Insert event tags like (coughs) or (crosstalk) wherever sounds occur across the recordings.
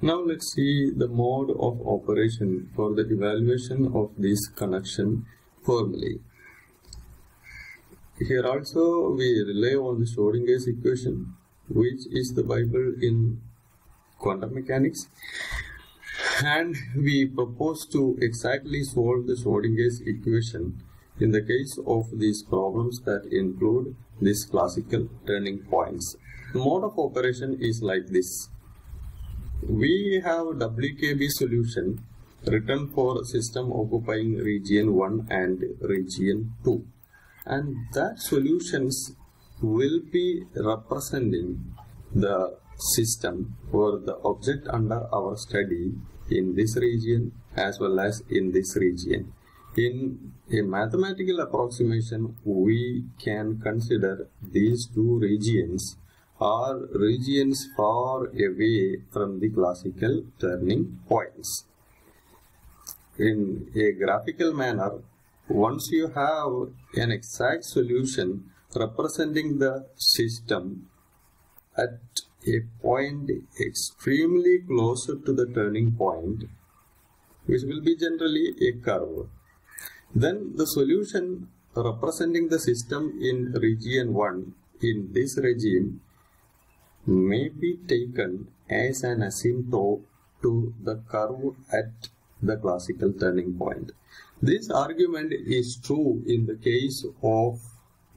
Now let's see the mode of operation for the evaluation of this connection formulae. Here also we rely on the Schrodinger's equation which is the Bible in quantum mechanics and we propose to exactly solve the Schrodinger's equation in the case of these problems that include these classical turning points. The mode of operation is like this. We have WKB solution written for system occupying region 1 and region 2 and that solutions will be representing the system or the object under our study in this region as well as in this region. In a mathematical approximation, we can consider these two regions are regions far away from the classical turning points. In a graphical manner, once you have an exact solution representing the system at a point extremely closer to the turning point, which will be generally a curve. Then the solution representing the system in region 1 in this regime may be taken as an asymptote to the curve at the classical turning point. This argument is true in the case of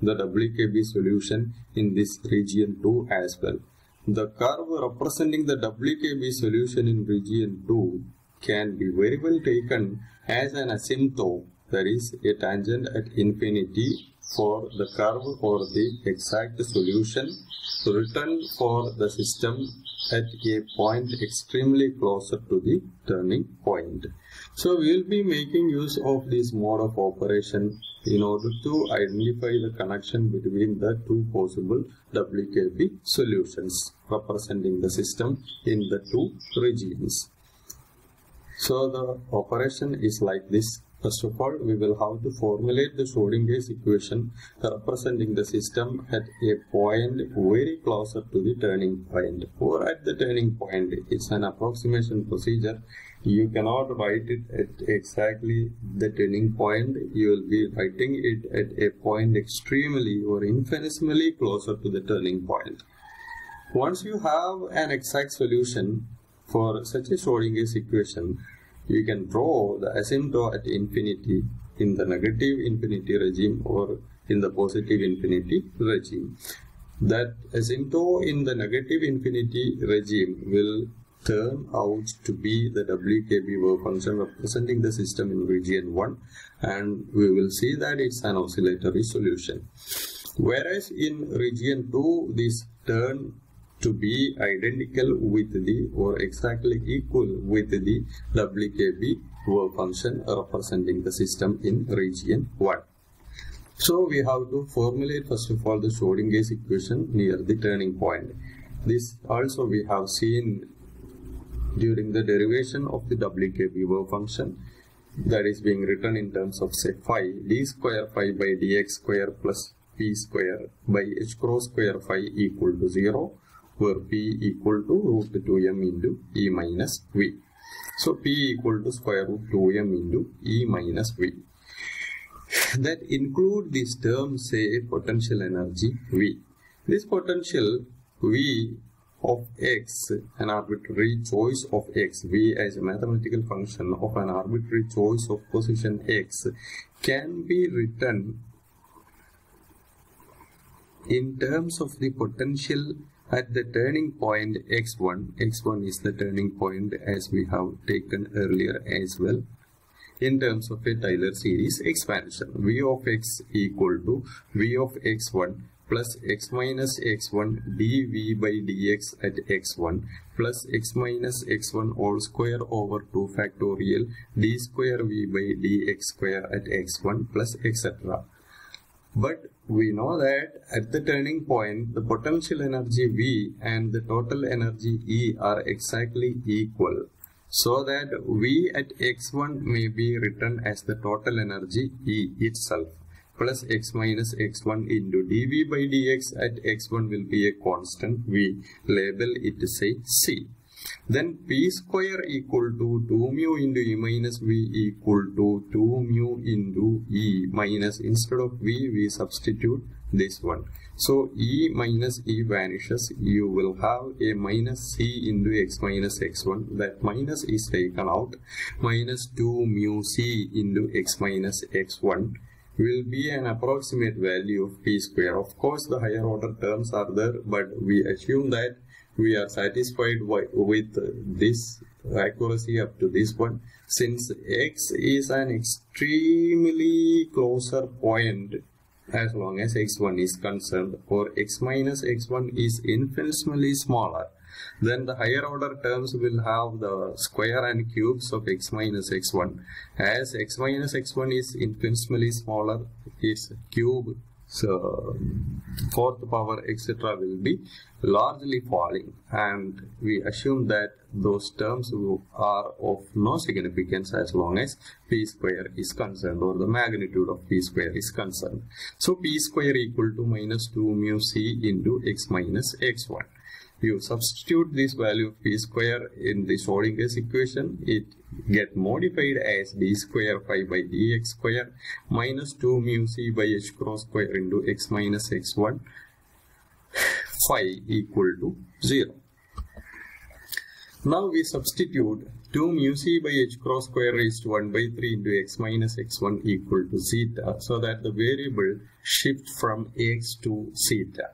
the WKB solution in this region 2 as well. The curve representing the WKB solution in region 2 can be very well taken as an asymptote that is a tangent at infinity for the curve or the exact solution written for the system at a point extremely closer to the turning point. So we will be making use of this mode of operation in order to identify the connection between the two possible WKB solutions representing the system in the two regions. So the operation is like this. First of all, we will have to formulate the Schrodinger's equation representing the system at a point very closer to the turning point or at the turning point. It's an approximation procedure. You cannot write it at exactly the turning point. You will be writing it at a point extremely or infinitesimally closer to the turning point. Once you have an exact solution for such a Schrodinger's equation, you can draw the asymptote at infinity in the negative infinity regime or in the positive infinity regime. That asymptote in the negative infinity regime will turn out to be the WKB wave function representing the system in region 1 and we will see that it's an oscillatory solution. Whereas in region 2 this turn to be identical with the or exactly equal with the WKB wave function representing the system in region 1. So we have to formulate first of all the Schrodinger's equation near the turning point. This also we have seen during the derivation of the WKB wave function that is being written in terms of say phi d square phi by dx square plus p square by h cross square phi equal to 0 where p equal to root 2m into e minus v. So p equal to square root 2m into e minus v. That include this term say potential energy v. This potential v of x, an arbitrary choice of x, v as a mathematical function of an arbitrary choice of position x, can be written in terms of the potential at the turning point x1. x1 is the turning point as we have taken earlier as well in terms of a Taylor series expansion. v of x equal to v of x1 plus x minus x1 dv by dx at x1 plus x minus x1 all square over 2 factorial d square v by dx square at x1 plus etc. But we know that at the turning point the potential energy V and the total energy E are exactly equal. So that V at x1 may be written as the total energy E itself plus x minus x1 into dv by dx at x1 will be a constant v label it say c Then p square equal to 2 mu into e minus v equal to 2 mu into e minus instead of v we substitute this one. So e minus e vanishes. You will have a minus c into x minus x1. That minus is taken out. Minus 2 mu c into x minus x1 will be an approximate value of p square. Of course, the higher order terms are there, but we assume that we are satisfied with this accuracy up to this point. Since x is an extremely closer point as long as x1 is concerned or x minus x1 is infinitesimally smaller then the higher order terms will have the square and cubes of x minus x1 as x minus x1 is infinitesimally smaller its cube so fourth power etc will be largely falling. And we assume that those terms are of no significance as long as p square is concerned or the magnitude of p square is concerned. So p square equal to minus 2 mu c into x minus x1 you substitute this value of p square in the Schrodinger's equation, it get modified as d square phi by dx square minus 2 mu c by h cross square into x minus x1 phi equal to 0. Now we substitute 2 mu c by h cross square raised to 1 by 3 into x minus x1 equal to zeta so that the variable shift from x to zeta.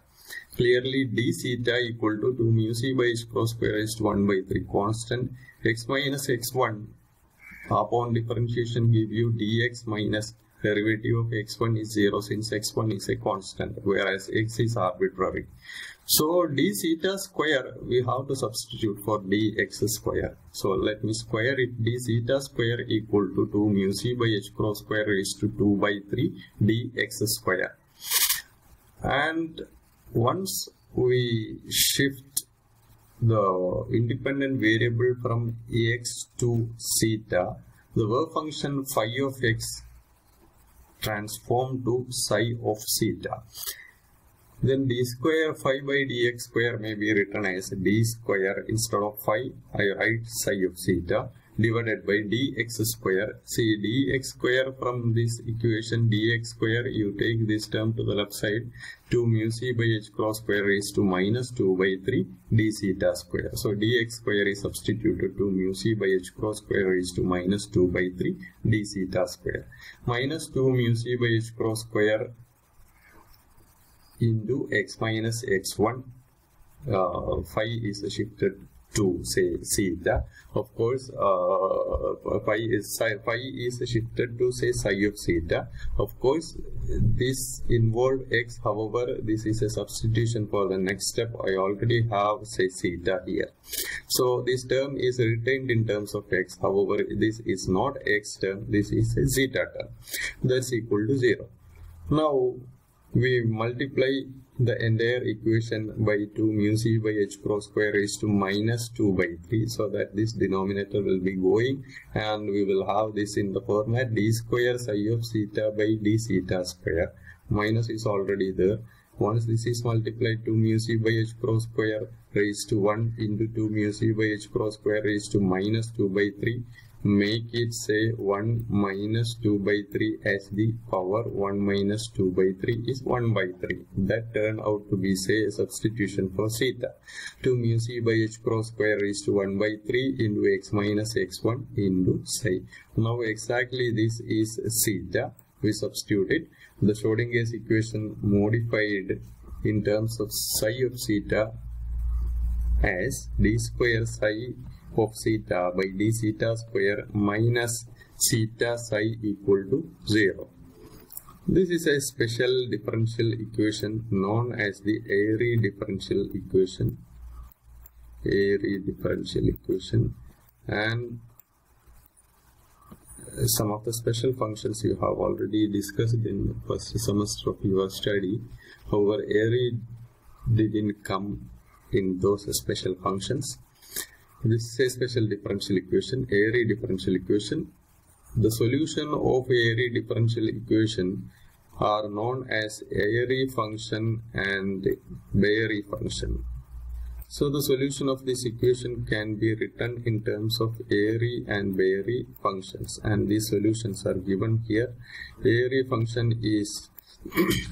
Clearly d theta equal to 2 mu c by h cross square is 1 by 3 constant x minus x1 upon differentiation give you dx minus derivative of x1 is 0 since x1 is a constant whereas x is arbitrary. So d theta square we have to substitute for dx square. So let me square it d theta square equal to 2 mu c by h cross square raised to 2 by 3 dx square. And once we shift the independent variable from x to theta, the wave function phi of x transform to psi of theta. Then d square phi by dx square may be written as d square instead of phi, I write psi of theta divided by dx square. See dx square from this equation dx square you take this term to the left side 2 mu c by h cross square raised to minus 2 by 3 d theta square. So dx square is substituted to mu c by h cross square raised to minus 2 by 3 d theta square. Minus 2 mu c by h cross square into x minus x1 uh, phi is shifted to say theta. Of course, uh, phi is phi is shifted to say psi of theta. Of course, this involved x. However, this is a substitution for the next step. I already have say theta here. So this term is retained in terms of x. However, this is not x term. This is a zeta term. That's equal to zero. Now we multiply the entire equation by 2 mu c by h cross square raised to minus 2 by 3 so that this denominator will be going and we will have this in the format d square psi of theta by d theta square. Minus is already there. Once this is multiplied to mu c by h cross square raised to 1 into 2 mu c by h cross square raised to minus 2 by 3 make it say 1 minus 2 by 3 as the power 1 minus 2 by 3 is 1 by 3 that turned out to be say a substitution for theta. 2 mu c by h cross square is to 1 by 3 into x minus x1 into psi. Now exactly this is theta. We substitute it the Schrodinger's equation modified in terms of psi of theta as d square psi of theta by d theta square minus theta psi equal to 0. This is a special differential equation known as the Airy differential equation. Airy differential equation and uh, some of the special functions you have already discussed in the first semester of your study. However, Airy didn't come in those special functions. This is a special differential equation, Airy differential equation. The solution of Airy differential equation are known as Airy function and Baire function. So the solution of this equation can be written in terms of Airy and Baire functions and these solutions are given here. Airy function is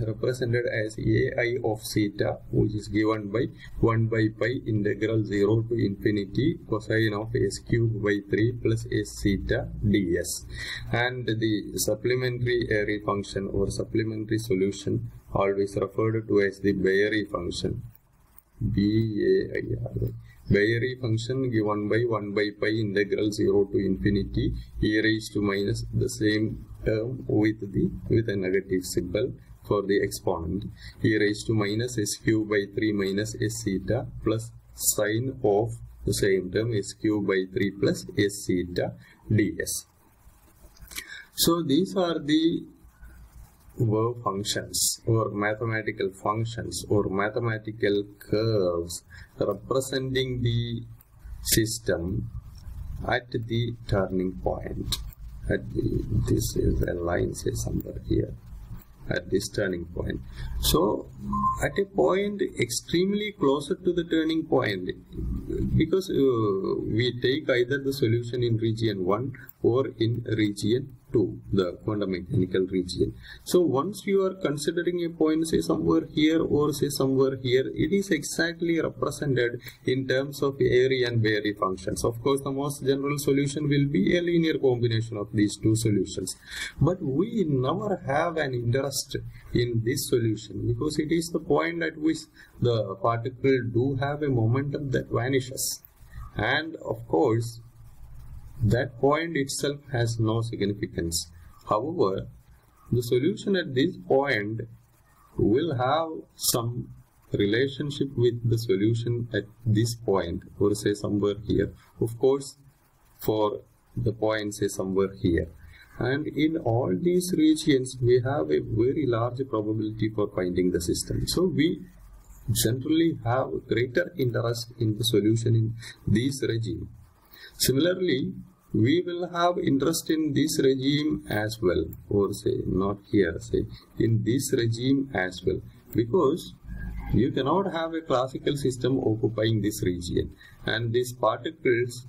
represented as ai of theta which is given by 1 by pi integral 0 to infinity cosine of s cube by 3 plus s theta ds. And the supplementary Airy function or supplementary solution always referred to as the Baire function. B-A-I-R Baire function given by 1 by pi integral 0 to infinity e raised to minus the same term with the with a negative symbol for the exponent e raised to minus s cube by 3 minus s theta plus sine of the same term s cube by 3 plus s theta ds. So these are the wave functions or mathematical functions or mathematical curves representing the system at the turning point. At the, this is a line say somewhere here at this turning point. So at a point extremely closer to the turning point because uh, we take either the solution in region 1 or in region 2 the quantum mechanical region. So once you are considering a point say somewhere here or say somewhere here it is exactly represented in terms of Airy and Baire functions. Of course the most general solution will be a linear combination of these two solutions. But we never have an interest in this solution because it is the point at which the particle do have a momentum that vanishes. And of course that point itself has no significance. However, the solution at this point will have some relationship with the solution at this point or say somewhere here. Of course, for the point say somewhere here. And in all these regions, we have a very large probability for finding the system. So we generally have greater interest in the solution in this regime. Similarly, we will have interest in this regime as well, or say not here, say in this regime as well, because you cannot have a classical system occupying this region, and these particles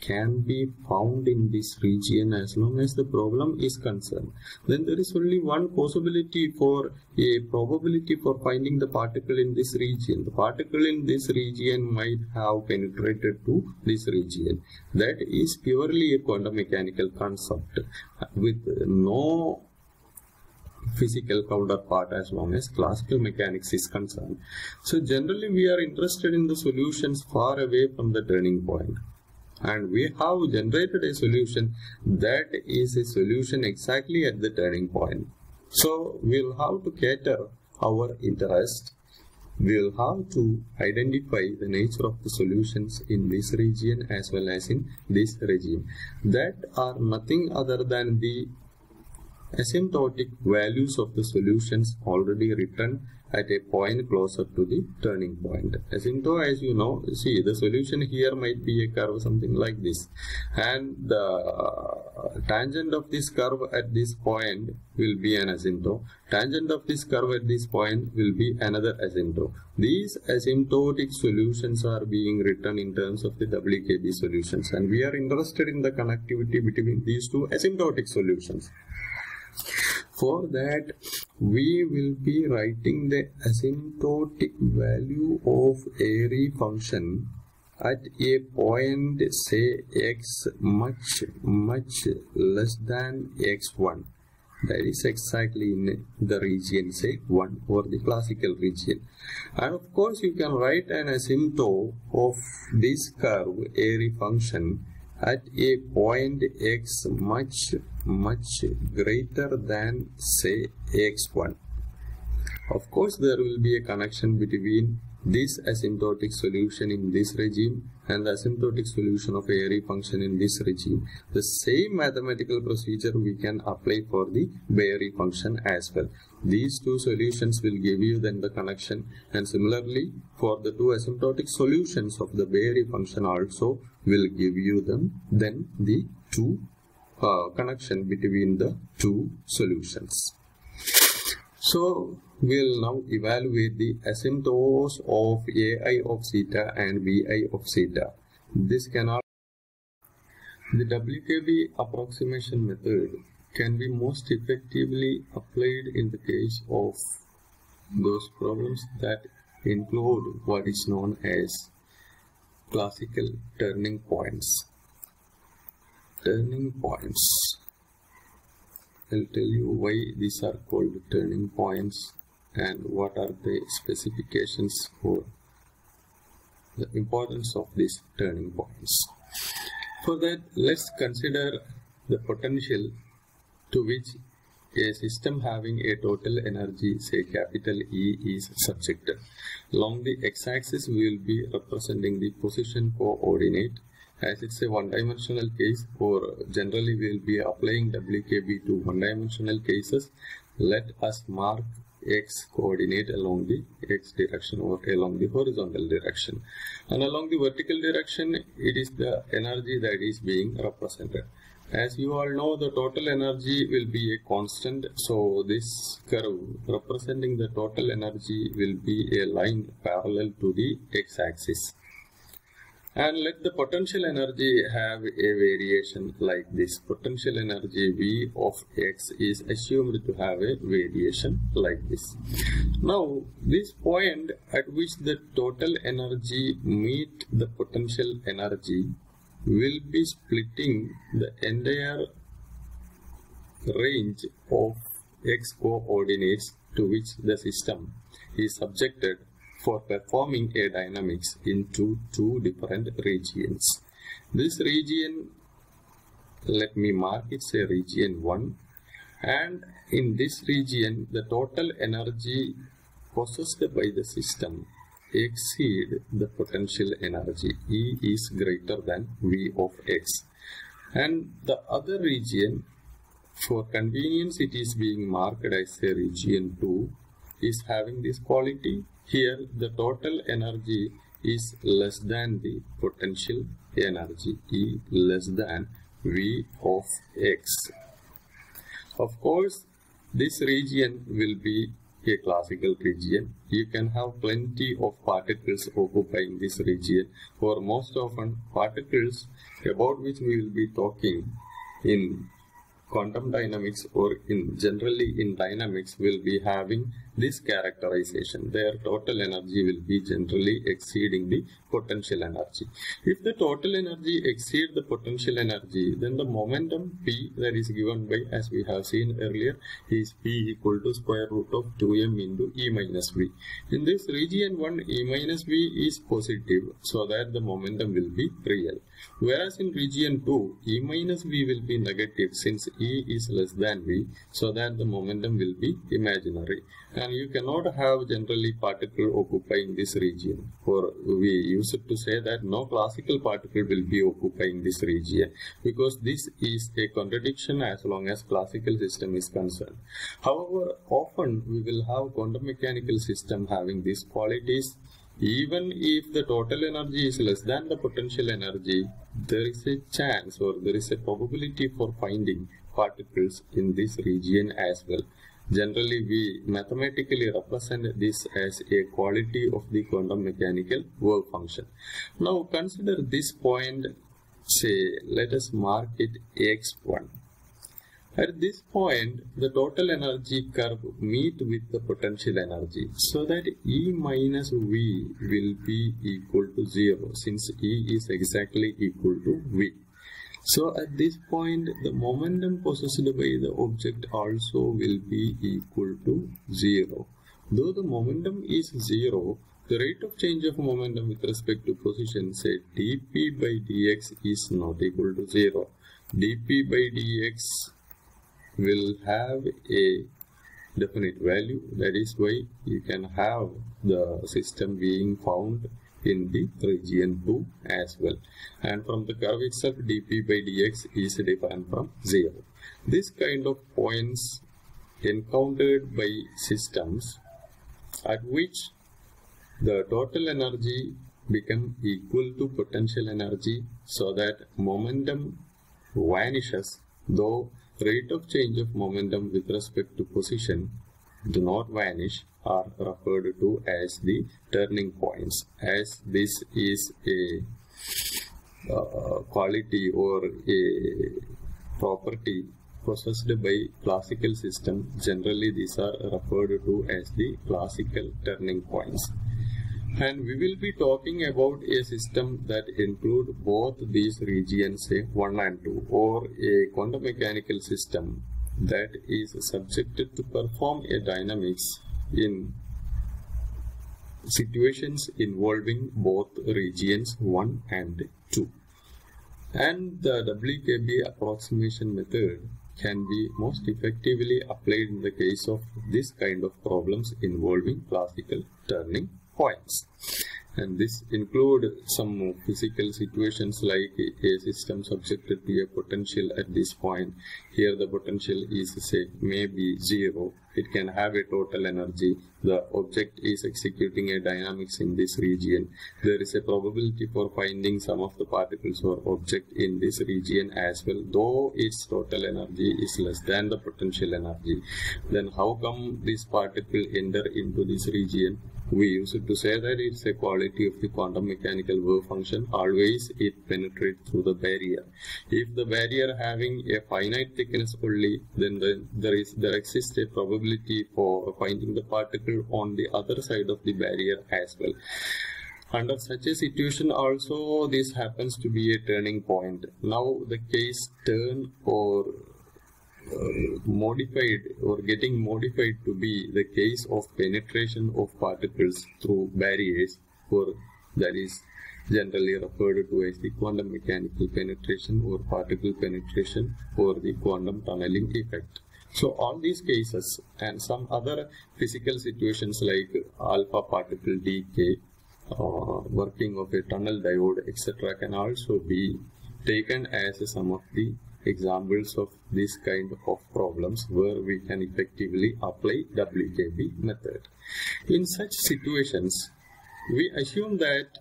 can be found in this region as long as the problem is concerned. Then there is only one possibility for a probability for finding the particle in this region. The particle in this region might have penetrated to this region. That is purely a quantum mechanical concept with no physical counterpart as long as classical mechanics is concerned. So generally we are interested in the solutions far away from the turning point and we have generated a solution that is a solution exactly at the turning point. So we'll have to cater our interest. We'll have to identify the nature of the solutions in this region as well as in this regime that are nothing other than the asymptotic values of the solutions already written at a point closer to the turning point. Asymptote, as you know, see the solution here might be a curve something like this, and the uh, tangent of this curve at this point will be an asymptote. Tangent of this curve at this point will be another asymptote. These asymptotic solutions are being written in terms of the WKB solutions, and we are interested in the connectivity between these two asymptotic solutions. For that, we will be writing the asymptotic value of Airy function at a point say x much much less than x1 that is exactly in the region say 1 or the classical region. And of course you can write an asymptote of this curve Airy function at a point x much much greater than say x1 of course there will be a connection between this asymptotic solution in this regime and the asymptotic solution of a Airy function in this regime. The same mathematical procedure we can apply for the Baire function as well. These two solutions will give you then the connection and similarly for the two asymptotic solutions of the Baire function also will give you them then the two uh, connection between the two solutions. So we'll now evaluate the asymptotes of ai of theta and bi of theta. This cannot the WKB approximation method can be most effectively applied in the case of those problems that include what is known as classical turning points. Turning points. I'll tell you why these are called turning points and what are the specifications for the importance of these turning points. For that, let's consider the potential to which a system having a total energy, say capital E, is subjected. Along the x-axis, we will be representing the position coordinate. As it's a one-dimensional case, or generally we will be applying WKB to one-dimensional cases. Let us mark x coordinate along the x direction or along the horizontal direction and along the vertical direction it is the energy that is being represented as you all know the total energy will be a constant. So this curve representing the total energy will be a line parallel to the x-axis. And let the potential energy have a variation like this. Potential energy v of x is assumed to have a variation like this. Now this point at which the total energy meet the potential energy will be splitting the entire range of x coordinates to which the system is subjected for performing a dynamics into two different regions. This region, let me mark it's a region 1 and in this region the total energy possessed by the system exceed the potential energy E is greater than V of X and the other region for convenience it is being marked as a region 2 is having this quality here the total energy is less than the potential energy E less than V of X. Of course, this region will be a classical region. You can have plenty of particles occupying this region or most often particles about which we will be talking in quantum dynamics or in generally in dynamics will be having this characterization. Their total energy will be generally exceeding the potential energy. If the total energy exceeds the potential energy, then the momentum P that is given by, as we have seen earlier, is P equal to square root of 2m into E minus V. In this region 1, E minus V is positive, so that the momentum will be real. Whereas in region 2, E minus V will be negative since E is less than V, so that the momentum will be imaginary and you cannot have generally particle occupying this region. For we used to say that no classical particle will be occupying this region because this is a contradiction as long as classical system is concerned. However often we will have quantum mechanical system having these qualities. Even if the total energy is less than the potential energy there is a chance or there is a probability for finding particles in this region as well Generally, we mathematically represent this as a quality of the quantum mechanical wave function. Now consider this point, say, let us mark it x1. At this point, the total energy curve meet with the potential energy so that E minus V will be equal to 0 since E is exactly equal to V. So at this point, the momentum possessed by the object also will be equal to 0. Though the momentum is 0, the rate of change of momentum with respect to position, say dp by dx is not equal to 0. dp by dx will have a definite value. That is why you can have the system being found in the region 2 as well and from the curve itself dp by dx is defined from 0. This kind of points encountered by systems at which the total energy become equal to potential energy so that momentum vanishes though rate of change of momentum with respect to position do not vanish are referred to as the turning points. As this is a uh, quality or a property possessed by classical system generally these are referred to as the classical turning points. And we will be talking about a system that include both these regions say 1 and 2 or a quantum mechanical system that is subjected to perform a dynamics in situations involving both regions 1 and 2 and the WKB approximation method can be most effectively applied in the case of this kind of problems involving classical turning points and this include some physical situations like a system subjected to a potential at this point. Here the potential is say maybe zero it can have a total energy. The object is executing a dynamics in this region. There is a probability for finding some of the particles or object in this region as well though its total energy is less than the potential energy. Then how come this particle enter into this region? We use it to say that it's a quality of the quantum mechanical wave function. Always it penetrates through the barrier. If the barrier having a finite thickness only then the, there is there exists a probability for finding the particle on the other side of the barrier as well under such a situation also this happens to be a turning point now the case turn or uh, modified or getting modified to be the case of penetration of particles through barriers or that is generally referred to as the quantum mechanical penetration or particle penetration or the quantum tunneling effect. So all these cases and some other physical situations like alpha particle decay, uh, working of a tunnel diode etc. can also be taken as some of the examples of this kind of problems where we can effectively apply WKB method. In such situations, we assume that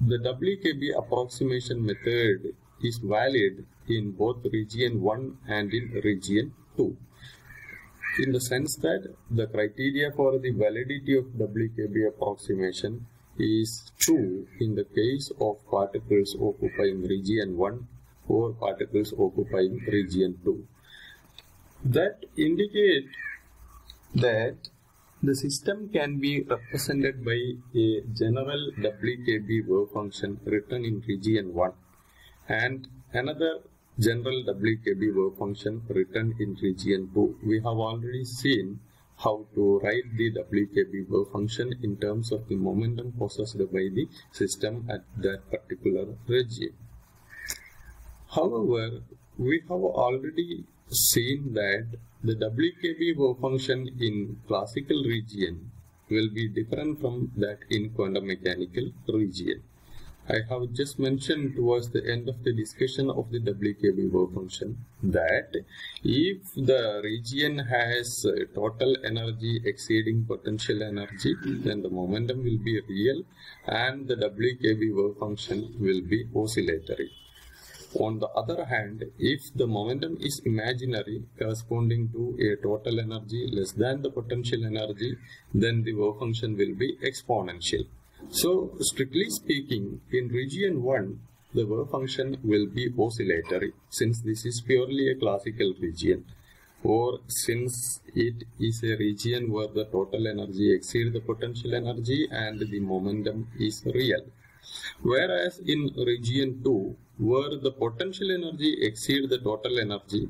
the WKB approximation method is valid in both region 1 and in region 2 in the sense that the criteria for the validity of WKB approximation is true in the case of particles occupying region 1 or particles occupying region 2. That indicate that the system can be represented by a general WKB wave function written in region 1 and another general WKB wave function written in region 2. We have already seen how to write the WKB wave function in terms of the momentum possessed by the system at that particular region. However, we have already seen that the WKB wave function in classical region will be different from that in quantum mechanical region. I have just mentioned towards the end of the discussion of the WKB wave function that if the region has total energy exceeding potential energy then the momentum will be real and the WKB wave function will be oscillatory. On the other hand, if the momentum is imaginary corresponding to a total energy less than the potential energy, then the wave function will be exponential. So, strictly speaking, in region 1, the wave function will be oscillatory since this is purely a classical region or since it is a region where the total energy exceeds the potential energy and the momentum is real. Whereas in region 2, where the potential energy exceeds the total energy,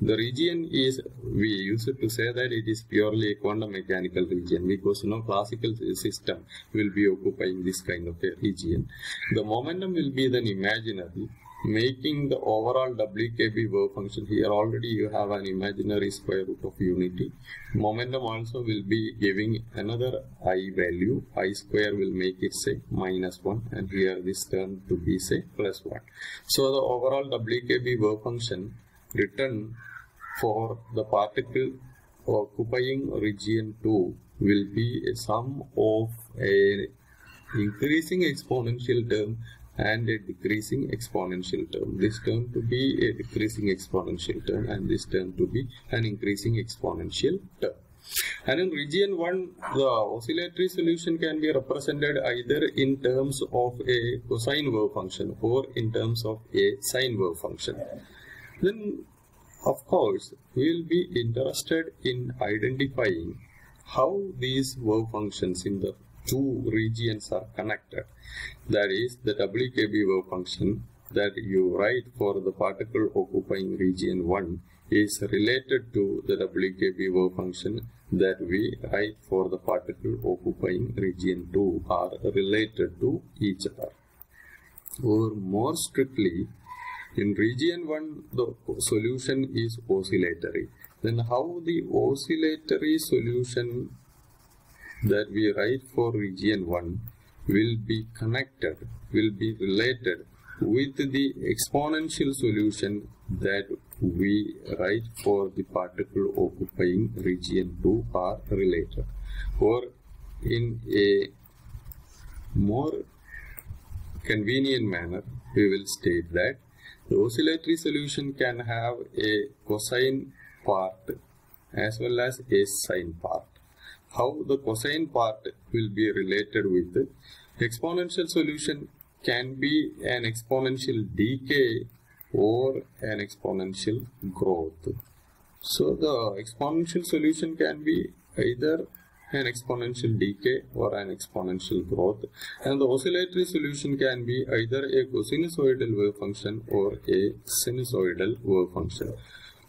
the region is, we used to say that it is purely a quantum mechanical region because no classical system will be occupying this kind of a region. The momentum will be then imaginary making the overall WKB wave function here already you have an imaginary square root of unity. Momentum also will be giving another i value. i square will make it say minus 1 and here this term to be say plus 1. So the overall WKB wave function written for the particle occupying region 2 will be a sum of a increasing exponential term and a decreasing exponential term. This term to be a decreasing exponential term and this term to be an increasing exponential term. And in region 1, the oscillatory solution can be represented either in terms of a cosine wave function or in terms of a sine wave function. Then, of course, we will be interested in identifying how these wave functions in the two regions are connected. That is, the WKB wave function that you write for the particle occupying region 1 is related to the WKB wave function that we write for the particle occupying region 2 are related to each other. Or more strictly, in region 1 the solution is oscillatory. Then how the oscillatory solution that we write for region 1 will be connected, will be related with the exponential solution that we write for the particle occupying region 2 are related or in a more convenient manner we will state that the oscillatory solution can have a cosine part as well as a sine part. How the cosine part will be related with the exponential solution can be an exponential decay or an exponential growth. So the exponential solution can be either an exponential decay or an exponential growth and the oscillatory solution can be either a sinusoidal wave function or a sinusoidal wave function.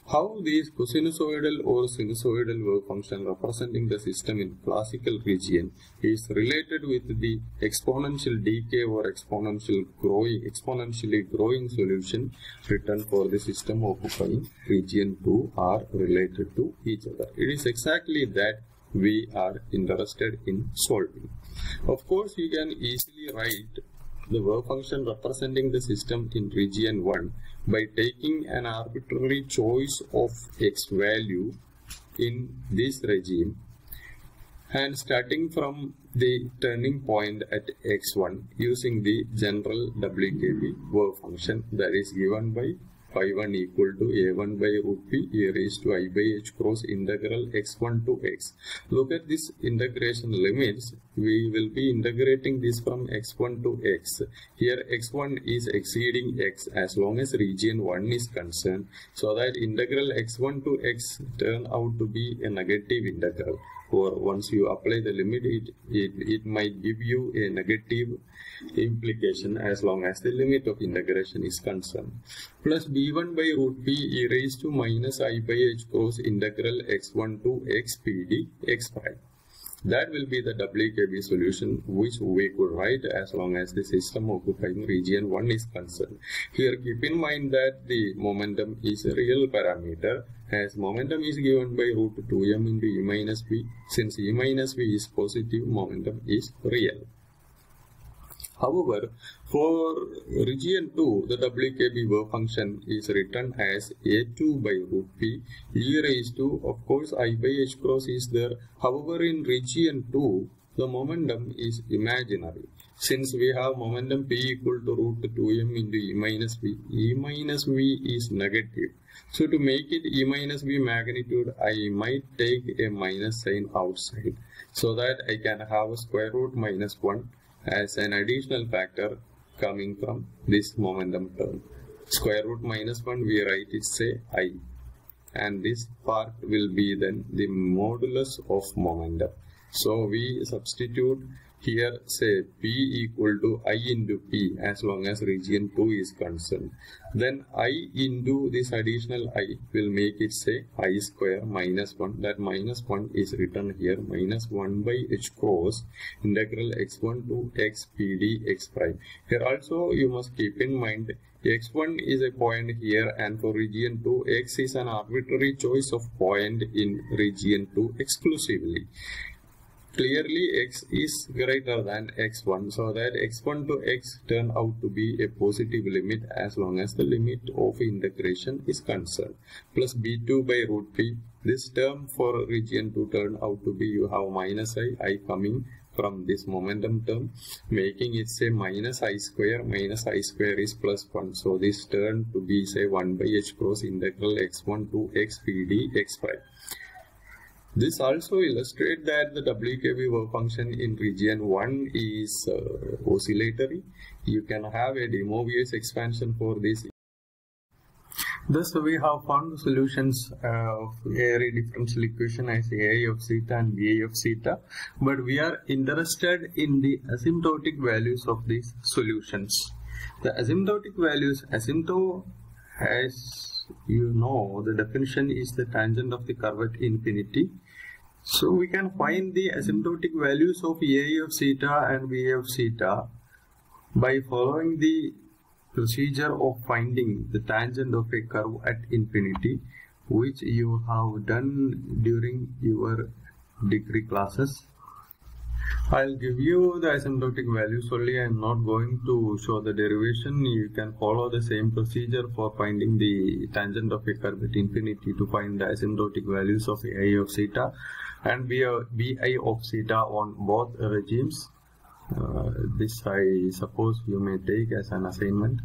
How these cosinusoidal or sinusoidal wave function representing the system in classical region is related with the exponential decay or exponential growing, exponentially growing solution written for the system occupying region 2 are related to each other. It is exactly that we are interested in solving. Of course, you can easily write the wave function representing the system in region 1 by taking an arbitrary choice of x value in this regime and starting from the turning point at x1 using the general WKB wave function that is given by phi 1 equal to a1 by root p e raised to i by h cross integral x1 to x. Look at this integration limits. We will be integrating this from x1 to x. Here x1 is exceeding x as long as region 1 is concerned. So that integral x1 to x turn out to be a negative integral or once you apply the limit it, it, it might give you a negative implication as long as the limit of integration is concerned. Plus b1 by root p e raised to minus i by h cross integral x1 to x pd x prime. That will be the WKB solution which we could write as long as the system occupying region 1 is concerned. Here keep in mind that the momentum is a real parameter as momentum is given by root 2m into e minus b. Since e minus b is positive, momentum is real. However, for region 2, the WKB wave function is written as A2 by root P e raised to, of course, I by H cross is there. However, in region 2, the momentum is imaginary. Since we have momentum P equal to root 2m into E minus V, E minus V is negative. So to make it E minus V magnitude, I might take a minus sign outside so that I can have a square root minus 1 as an additional factor coming from this momentum term. Square root minus 1 we write it say i and this part will be then the modulus of momentum. So we substitute here say p equal to i into p as long as region 2 is concerned. Then i into this additional i will make it say i square minus 1 that minus 1 is written here. Minus 1 by h cross integral x1 to x pd x prime. Here also you must keep in mind x1 is a point here and for region 2 x is an arbitrary choice of point in region 2 exclusively clearly x is greater than x1 so that x1 to x turn out to be a positive limit as long as the limit of integration is concerned plus b2 by root p this term for region 2 turn out to be you have minus i i coming from this momentum term, making it say minus i square minus i square is plus 1. So this turned to be say 1 by h cross integral x1 to x pd x prime. This also illustrates that the WKB wave function in region 1 is uh, oscillatory. You can have a de Moivre's expansion for this. Thus, we have found the solutions uh, of Airy differential equation as A of theta and B of theta, but we are interested in the asymptotic values of these solutions. The asymptotic values, asymptote as you know, the definition is the tangent of the curve at infinity. So we can find the asymptotic values of A of theta and B of theta by following the procedure of finding the tangent of a curve at infinity which you have done during your degree classes. I'll give you the asymptotic values only. I'm not going to show the derivation. You can follow the same procedure for finding the tangent of a curve at infinity to find the asymptotic values of a of theta and bi of theta on both regimes. Uh, this I suppose you may take as an assignment.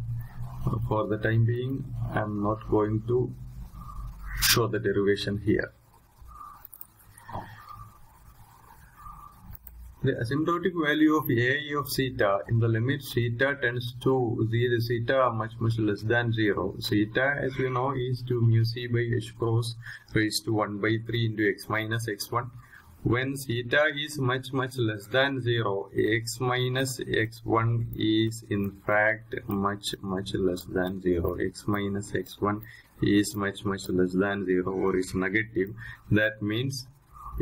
Uh, for the time being, I am not going to show the derivation here. The asymptotic value of A of theta in the limit theta tends to 0, theta much much less than 0. Theta as you know is 2 mu c by h cross raised to 1 by 3 into x minus x1 when theta is much much less than 0, x minus x1 is in fact much much less than 0. x minus x1 is much much less than 0 or is negative. That means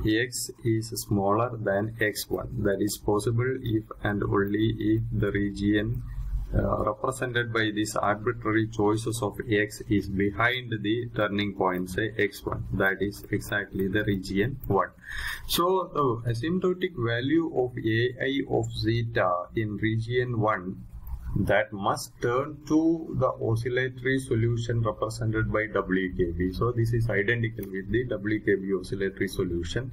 x is smaller than x1. That is possible if and only if the region uh, represented by these arbitrary choices of x is behind the turning point say x1 that is exactly the region 1 so the asymptotic value of ai of zeta in region 1 that must turn to the oscillatory solution represented by WKB. So this is identical with the WKB oscillatory solution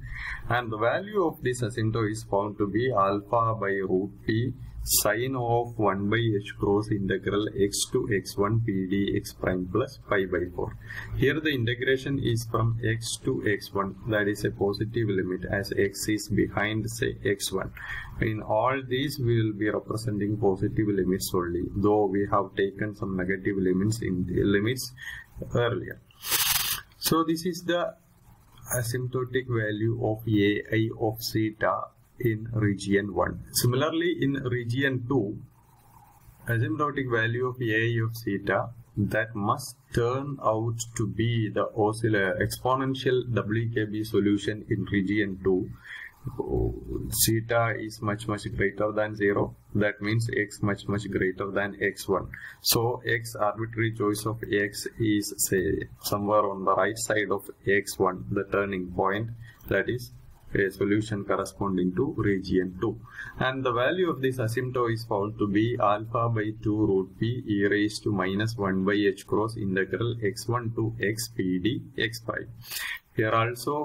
and the value of this asymptote is found to be alpha by root p sine of 1 by h cross integral x to x1 pd x prime plus pi by 4. Here the integration is from x to x1 that is a positive limit as x is behind say x1. In all these we will be representing positive limits only though we have taken some negative limits in the limits earlier. So this is the asymptotic value of ai of theta in region 1. Similarly, in region 2, asymptotic value of A of theta that must turn out to be the exponential WKB solution in region 2 theta is much much greater than 0 that means x much much greater than x1 so x arbitrary choice of x is say somewhere on the right side of x1 the turning point that is a solution corresponding to region 2 and the value of this asymptote is found to be alpha by 2 root p e raised to minus 1 by h cross integral x1 to x pd x prime here also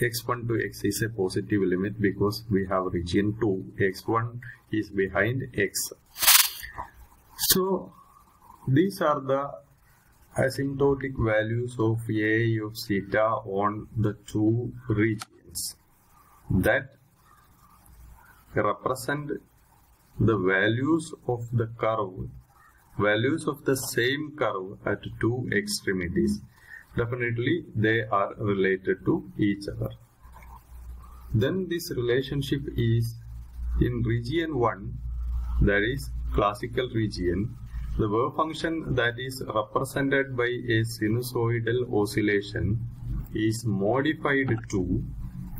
x1 to x is a positive limit because we have region 2 x1 is behind x. So these are the asymptotic values of a of theta on the two regions that represent the values of the curve, values of the same curve at two extremities. Definitely they are related to each other. Then this relationship is in region 1 that is classical region the wave function that is represented by a sinusoidal oscillation is modified to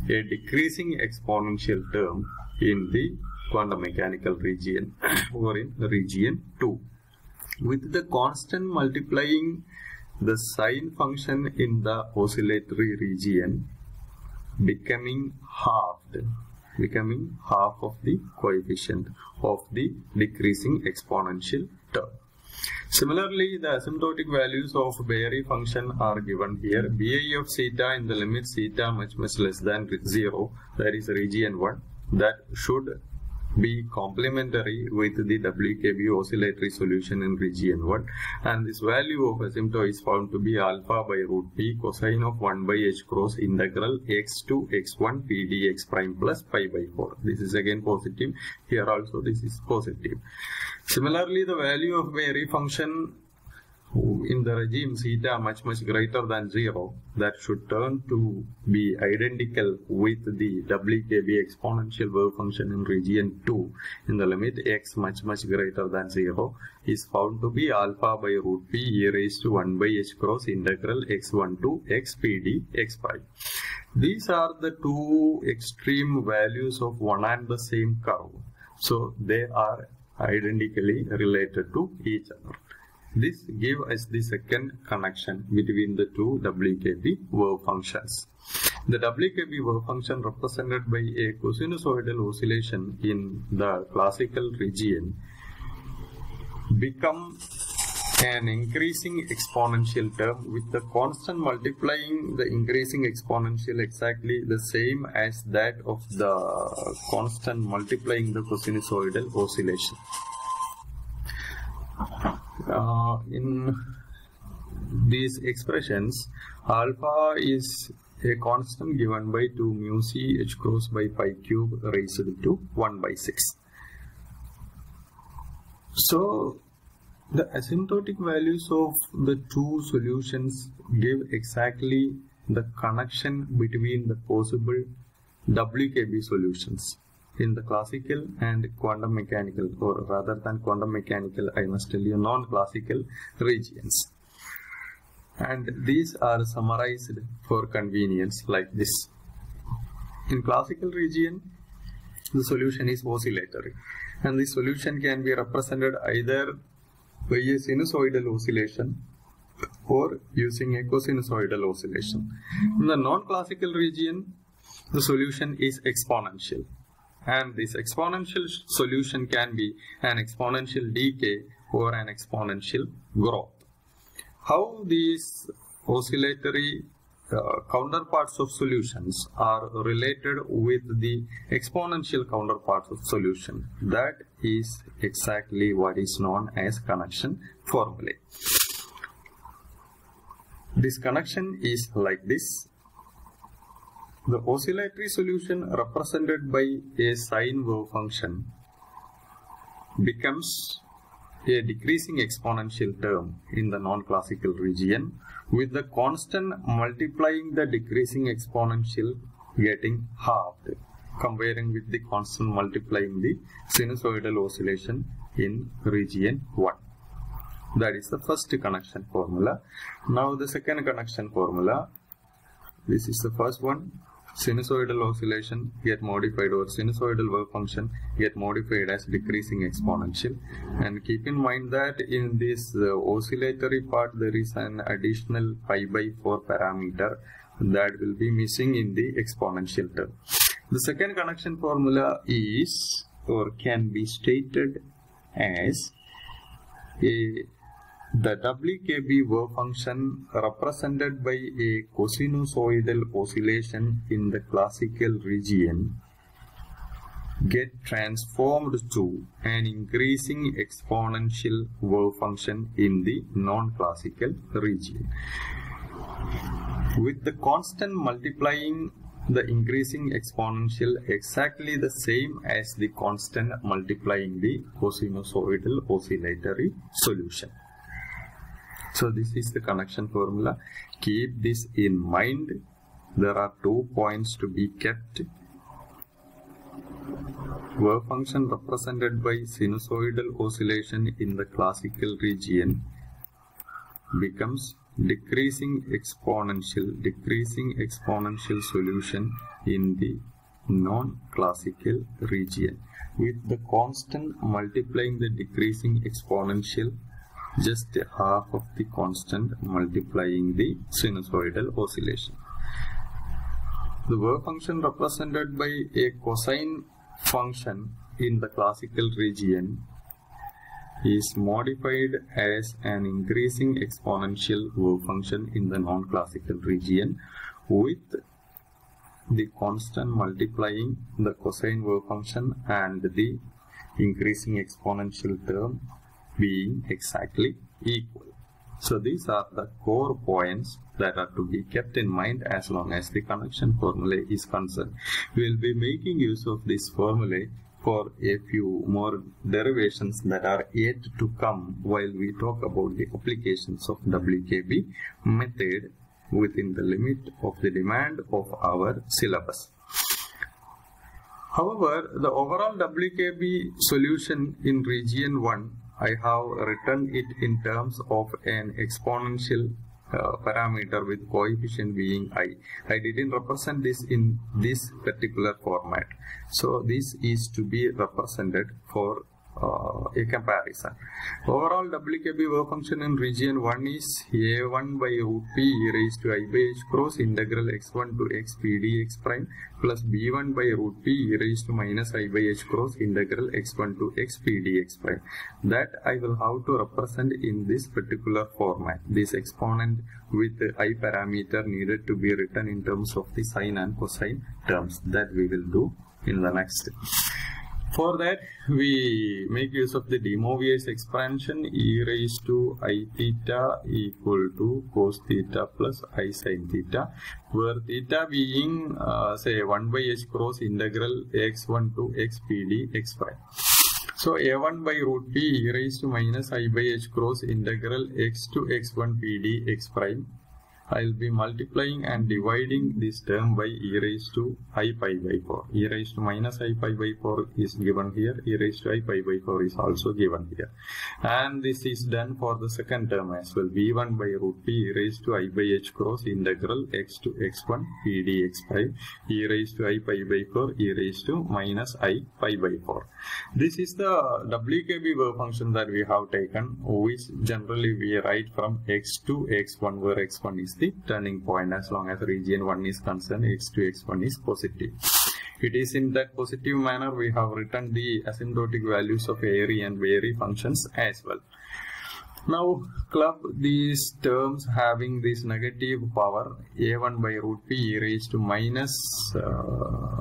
a decreasing exponential term in the quantum mechanical region (coughs) or in region 2. With the constant multiplying the sine function in the oscillatory region becoming halved, becoming half of the coefficient of the decreasing exponential term. Similarly, the asymptotic values of Baire function are given here. Bi of theta in the limit theta much much less than 0, that is region 1. that should be complementary with the WKB oscillatory solution in region 1 and this value of asymptote is found to be alpha by root p cosine of 1 by h cross integral x to x1 p dx prime plus pi by 4. This is again positive. Here also this is positive. Similarly, the value of Airy function in the regime theta much much greater than 0 that should turn to be identical with the WKB exponential wave function in region 2 in the limit x much much greater than 0 is found to be alpha by root p e raised to 1 by h cross integral x1 to x pd x prime. These are the two extreme values of one and the same curve. So they are identically related to each other. This gives us the second connection between the two WKB wave functions. The WKB wave function represented by a cosinusoidal oscillation in the classical region become an increasing exponential term with the constant multiplying the increasing exponential exactly the same as that of the constant multiplying the cosinusoidal oscillation. Uh, in these expressions alpha is a constant given by 2 mu c h cross by pi cube raised to 1 by 6 so the asymptotic values of the two solutions give exactly the connection between the possible WKB solutions in the classical and quantum mechanical or rather than quantum mechanical I must tell you non-classical regions. And these are summarized for convenience like this. In classical region the solution is oscillatory. And the solution can be represented either by a sinusoidal oscillation or using a cosinusoidal oscillation in the non-classical region the solution is exponential and this exponential solution can be an exponential decay or an exponential growth. How these oscillatory uh, counterparts of solutions are related with the exponential counterparts of solution that is exactly what is known as connection formulae. This connection is like this the oscillatory solution represented by a sine wave function becomes a decreasing exponential term in the non-classical region with the constant multiplying the decreasing exponential getting halved comparing with the constant multiplying the sinusoidal oscillation in region 1. That is the first connection formula. Now the second connection formula. This is the first one sinusoidal oscillation get modified or sinusoidal wave function get modified as decreasing exponential and keep in mind that in this uh, oscillatory part there is an additional pi by 4 parameter that will be missing in the exponential term. The second connection formula is or can be stated as a the WKB wave function represented by a cosinusoidal oscillation in the classical region get transformed to an increasing exponential wave function in the non-classical region. With the constant multiplying the increasing exponential exactly the same as the constant multiplying the cosinusoidal oscillatory solution. So this is the connection formula. Keep this in mind. There are two points to be kept. Wave function represented by sinusoidal oscillation in the classical region becomes decreasing exponential decreasing exponential solution in the non-classical region with the constant multiplying the decreasing exponential just half of the constant multiplying the sinusoidal oscillation. The wave function represented by a cosine function in the classical region is modified as an increasing exponential wave function in the non-classical region with the constant multiplying the cosine wave function and the increasing exponential term being exactly equal. So these are the core points that are to be kept in mind as long as the connection formula is concerned. We will be making use of this formula for a few more derivations that are yet to come while we talk about the applications of WKB method within the limit of the demand of our syllabus. However, the overall WKB solution in region 1, I have written it in terms of an exponential uh, parameter with coefficient being i. I didn't represent this in this particular format. So this is to be represented for Uh, a comparison. Overall WKB wave function in region 1 is a1 by root p e raised to i by h cross integral x1 to x p dx prime plus b1 by root p e raised to minus i by h cross integral x1 to x p dx prime. That I will have to represent in this particular format. This exponent with i parameter needed to be written in terms of the sine and cosine terms that we will do in the next. For that, we make use of the De Moivre's expansion e raised to i theta equal to cos theta plus i sin theta, where theta being, uh, say, 1 by h cross integral x1 to x pd prime. So a1 by root p e raised to minus i by h cross integral x to x1 pd x prime I will be multiplying and dividing this term by e raised to i pi by 4. e raised to minus i pi by 4 is given here. e raised to i pi by 4 is also given here. And this is done for the second term as well. v1 by root p e raised to i by h cross integral x to x1 p dx pi e raised to i pi by 4 e raised to minus i pi by 4. This is the WKB wave function that we have taken which generally we write from x to x1 where x1 is the turning point as long as region 1 is concerned x to x1 is positive. It is in that positive manner we have written the asymptotic values of Airy and Vary functions as well. Now club these terms having this negative power a1 by root p e raised to minus uh,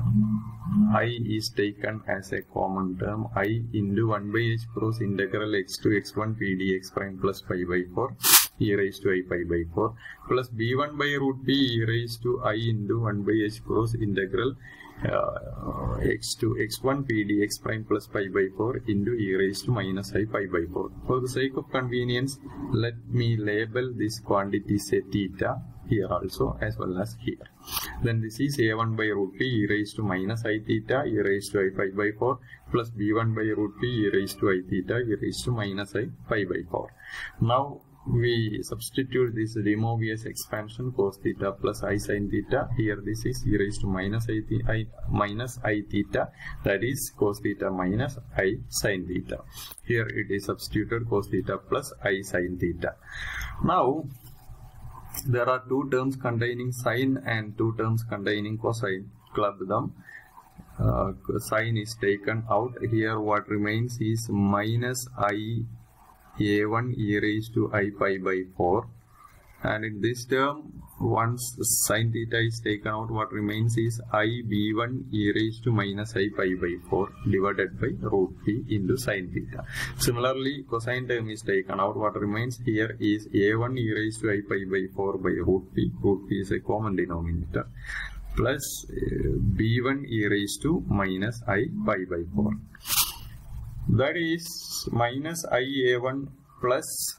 i is taken as a common term i into 1 by h cross integral x to x1 p dx prime plus pi by 4 e raised to i pi by 4 plus b1 by root p e raised to i into 1 by h cross integral uh, x to x1 p dx prime plus pi by 4 into e raised to minus i pi by 4. For the sake of convenience, let me label this quantity say theta here also as well as here. Then this is a1 by root p e raised to minus i theta e raised to i pi by 4 plus b1 by root p e raised to i theta e raised to minus i pi by 4. Now we substitute this De Moivre's expansion cos theta plus i sin theta. Here this is e raised to minus i, I minus i theta that is cos theta minus i sin theta. Here it is substituted cos theta plus i sin theta. Now there are two terms containing sine and two terms containing cosine. Club them. Uh, sine is taken out. Here what remains is minus i a1 e raised to i pi by 4 and in this term once sine theta is taken out what remains is i b1 e raised to minus i pi by 4 divided by root p into sine theta. Similarly cosine term is taken out. What remains here is a1 e raised to i pi by 4 by root p. Root p is a common denominator. Plus uh, b1 e raised to minus i pi by 4 that is minus ia1 plus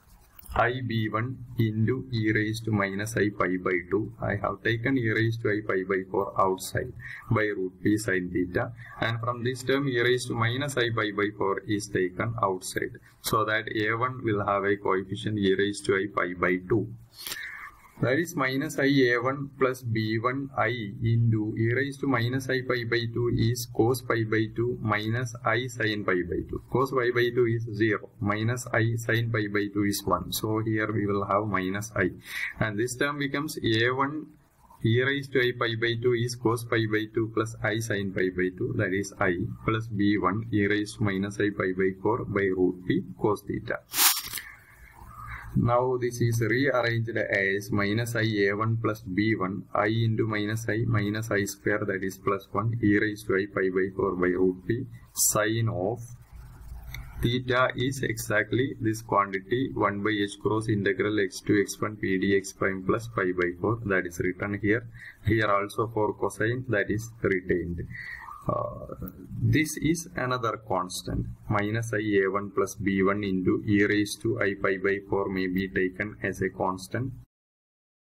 ib1 into e raised to minus i pi by 2 i have taken e raised to i pi by 4 outside by root p sin theta. And from this term e raised to minus i pi by 4 is taken outside. So that a1 will have a coefficient e raised to i pi by 2 that is minus i a1 plus b1 i into e raised to minus i pi by 2 is cos pi by 2 minus i sin pi by 2. Cos pi by 2 is 0. Minus i sin pi by 2 is 1. So here we will have minus i. And this term becomes a1 e raised to i pi by 2 is cos pi by 2 plus i sin pi by 2 that is i plus b1 e raised to minus i pi by 4 by root p cos theta. Now this is rearranged as minus i a1 plus b1 i into minus i minus i square that is plus 1 e raised to i pi by 4 by root p sine of theta is exactly this quantity 1 by h cross integral x to x1 p dx prime plus pi by 4 that is written here. Here also for cosine that is retained. Uh, this is another constant. Minus i a1 plus b1 into e raised to i pi by 4 may be taken as a constant